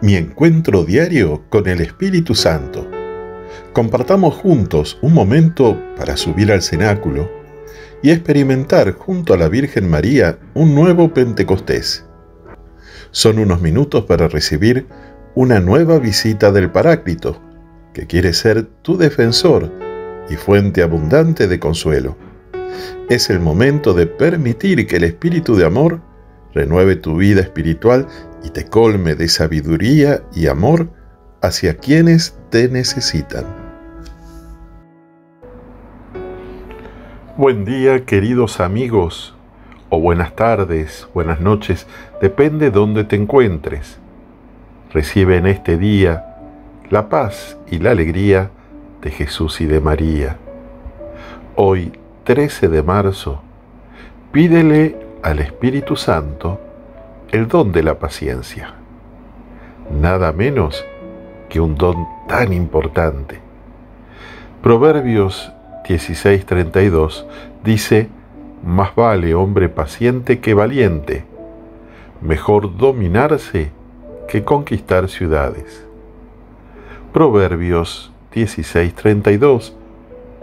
mi encuentro diario con el Espíritu Santo. Compartamos juntos un momento para subir al cenáculo y experimentar junto a la Virgen María un nuevo Pentecostés. Son unos minutos para recibir una nueva visita del Paráclito, que quiere ser tu defensor y fuente abundante de consuelo. Es el momento de permitir que el Espíritu de amor renueve tu vida espiritual y te colme de sabiduría y amor hacia quienes te necesitan. Buen día queridos amigos, o buenas tardes, buenas noches, depende dónde te encuentres. Recibe en este día la paz y la alegría de Jesús y de María. Hoy, 13 de marzo, pídele al Espíritu Santo el don de la paciencia. Nada menos que un don tan importante. Proverbios 16:32 dice, más vale hombre paciente que valiente, mejor dominarse que conquistar ciudades. Proverbios 16:32,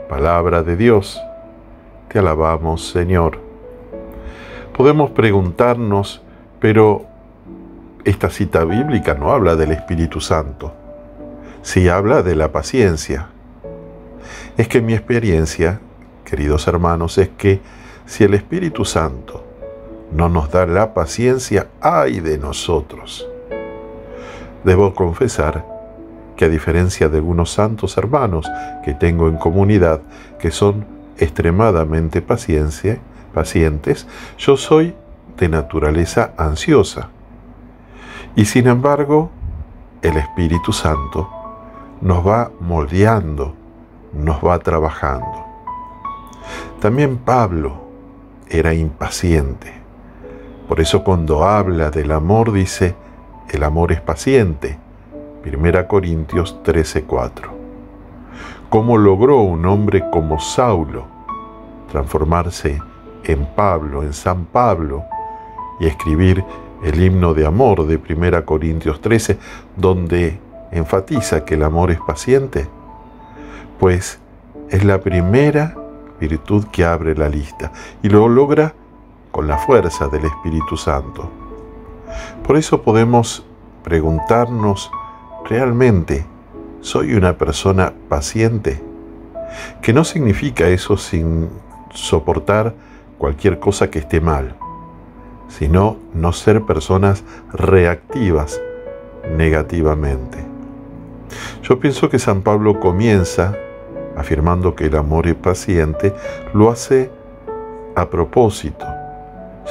palabra de Dios, te alabamos Señor. Podemos preguntarnos pero esta cita bíblica no habla del Espíritu Santo, sí habla de la paciencia. Es que mi experiencia, queridos hermanos, es que si el Espíritu Santo no nos da la paciencia, ay de nosotros. Debo confesar que a diferencia de algunos santos hermanos que tengo en comunidad, que son extremadamente pacientes, yo soy de naturaleza ansiosa. Y sin embargo, el Espíritu Santo nos va moldeando, nos va trabajando. También Pablo era impaciente. Por eso cuando habla del amor dice, el amor es paciente. 1 Corintios 13:4. ¿Cómo logró un hombre como Saulo transformarse en Pablo, en San Pablo, y escribir el himno de amor de 1 Corintios 13, donde enfatiza que el amor es paciente, pues es la primera virtud que abre la lista y lo logra con la fuerza del Espíritu Santo. Por eso podemos preguntarnos, ¿realmente soy una persona paciente? Que no significa eso sin soportar cualquier cosa que esté mal sino no ser personas reactivas negativamente. Yo pienso que San Pablo comienza afirmando que el amor es paciente, lo hace a propósito,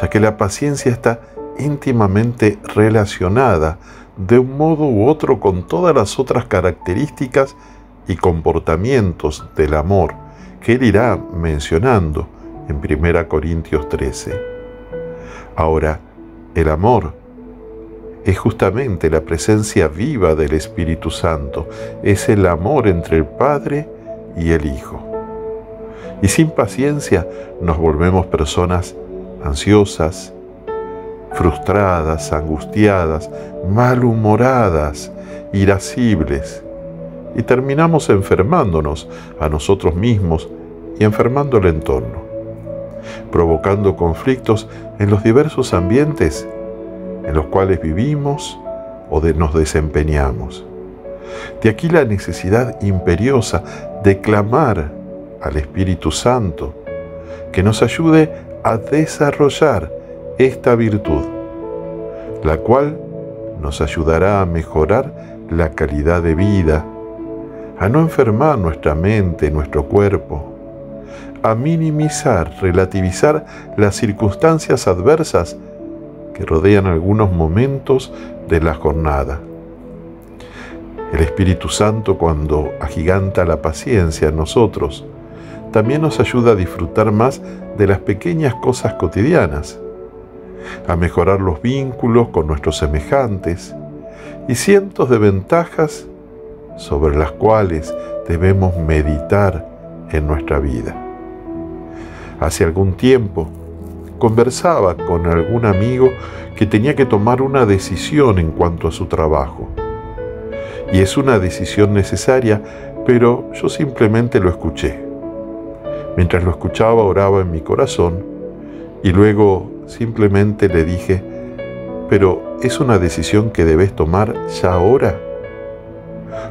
ya que la paciencia está íntimamente relacionada de un modo u otro con todas las otras características y comportamientos del amor que él irá mencionando en 1 Corintios 13. Ahora, el amor es justamente la presencia viva del Espíritu Santo, es el amor entre el Padre y el Hijo. Y sin paciencia nos volvemos personas ansiosas, frustradas, angustiadas, malhumoradas, irascibles, y terminamos enfermándonos a nosotros mismos y enfermando el entorno provocando conflictos en los diversos ambientes en los cuales vivimos o nos desempeñamos. De aquí la necesidad imperiosa de clamar al Espíritu Santo que nos ayude a desarrollar esta virtud, la cual nos ayudará a mejorar la calidad de vida, a no enfermar nuestra mente, nuestro cuerpo, a minimizar, relativizar las circunstancias adversas que rodean algunos momentos de la jornada. El Espíritu Santo cuando agiganta la paciencia en nosotros, también nos ayuda a disfrutar más de las pequeñas cosas cotidianas, a mejorar los vínculos con nuestros semejantes y cientos de ventajas sobre las cuales debemos meditar en nuestra vida. Hace algún tiempo conversaba con algún amigo que tenía que tomar una decisión en cuanto a su trabajo. Y es una decisión necesaria, pero yo simplemente lo escuché. Mientras lo escuchaba oraba en mi corazón y luego simplemente le dije, pero es una decisión que debes tomar ya ahora.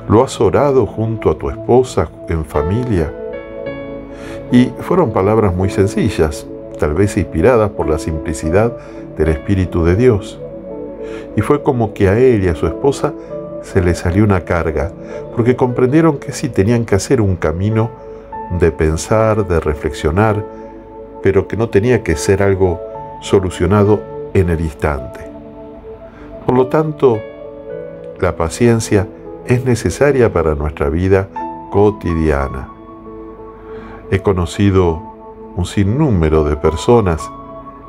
¿Lo has orado junto a tu esposa en familia? Y fueron palabras muy sencillas, tal vez inspiradas por la simplicidad del Espíritu de Dios. Y fue como que a él y a su esposa se les salió una carga, porque comprendieron que sí tenían que hacer un camino de pensar, de reflexionar, pero que no tenía que ser algo solucionado en el instante. Por lo tanto, la paciencia es necesaria para nuestra vida cotidiana. He conocido un sinnúmero de personas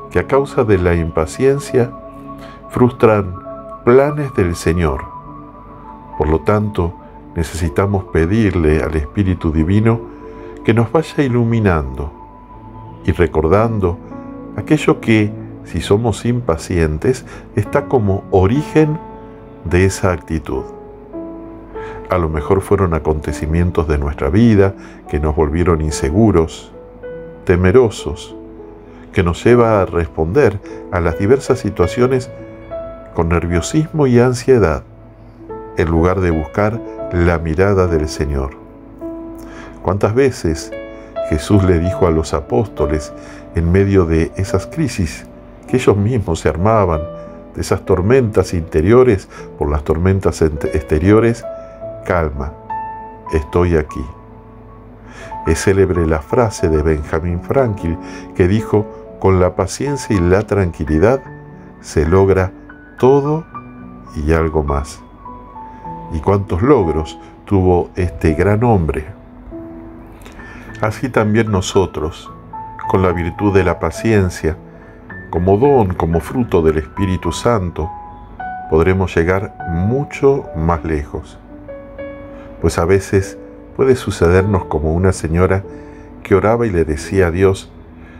que a causa de la impaciencia frustran planes del Señor. Por lo tanto, necesitamos pedirle al Espíritu Divino que nos vaya iluminando y recordando aquello que, si somos impacientes, está como origen de esa actitud. A lo mejor fueron acontecimientos de nuestra vida que nos volvieron inseguros, temerosos, que nos lleva a responder a las diversas situaciones con nerviosismo y ansiedad, en lugar de buscar la mirada del Señor. ¿Cuántas veces Jesús le dijo a los apóstoles en medio de esas crisis que ellos mismos se armaban, de esas tormentas interiores por las tormentas exteriores, calma, estoy aquí. Es célebre la frase de Benjamin Franklin que dijo, con la paciencia y la tranquilidad se logra todo y algo más. ¿Y cuántos logros tuvo este gran hombre? Así también nosotros, con la virtud de la paciencia, como don, como fruto del Espíritu Santo, podremos llegar mucho más lejos. Pues a veces puede sucedernos como una señora que oraba y le decía a Dios,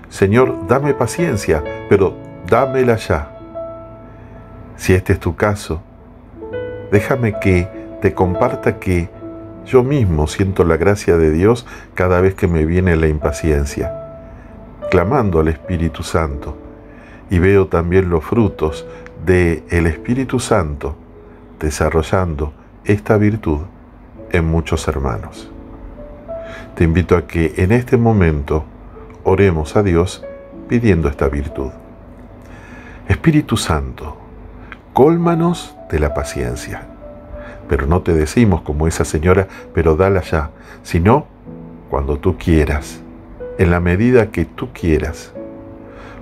Señor, dame paciencia, pero dámela ya. Si este es tu caso, déjame que te comparta que yo mismo siento la gracia de Dios cada vez que me viene la impaciencia, clamando al Espíritu Santo, y veo también los frutos del el Espíritu Santo desarrollando esta virtud en muchos hermanos. Te invito a que en este momento oremos a Dios pidiendo esta virtud. Espíritu Santo, cólmanos de la paciencia. Pero no te decimos como esa señora, pero dala ya, sino cuando tú quieras, en la medida que tú quieras.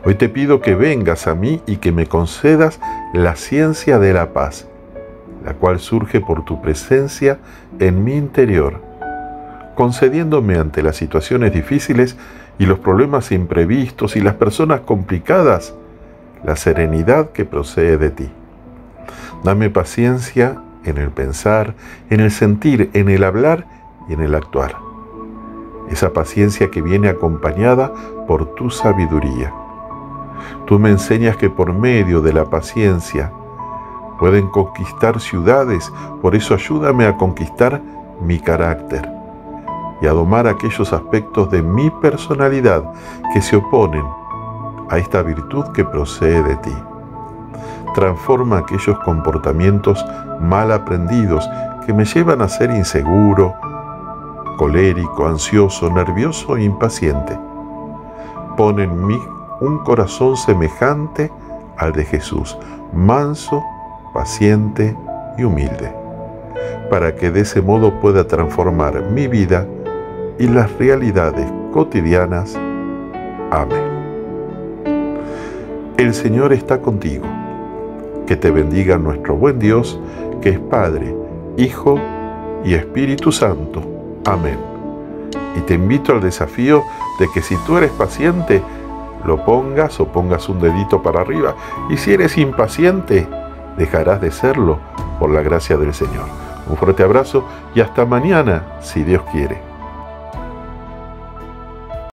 Hoy te pido que vengas a mí y que me concedas la ciencia de la paz, la cual surge por tu presencia en mi interior, concediéndome ante las situaciones difíciles y los problemas imprevistos y las personas complicadas, la serenidad que procede de ti. Dame paciencia en el pensar, en el sentir, en el hablar y en el actuar. Esa paciencia que viene acompañada por tu sabiduría. Tú me enseñas que por medio de la paciencia pueden conquistar ciudades, por eso ayúdame a conquistar mi carácter y a domar aquellos aspectos de mi personalidad que se oponen a esta virtud que procede de ti transforma aquellos comportamientos mal aprendidos que me llevan a ser inseguro, colérico, ansioso, nervioso e impaciente. Pon en mí un corazón semejante al de Jesús, manso, paciente y humilde, para que de ese modo pueda transformar mi vida y las realidades cotidianas. Amén. El Señor está contigo que te bendiga nuestro buen Dios, que es Padre, Hijo y Espíritu Santo. Amén. Y te invito al desafío de que si tú eres paciente, lo pongas o pongas un dedito para arriba. Y si eres impaciente, dejarás de serlo por la gracia del Señor. Un fuerte abrazo y hasta mañana, si Dios quiere.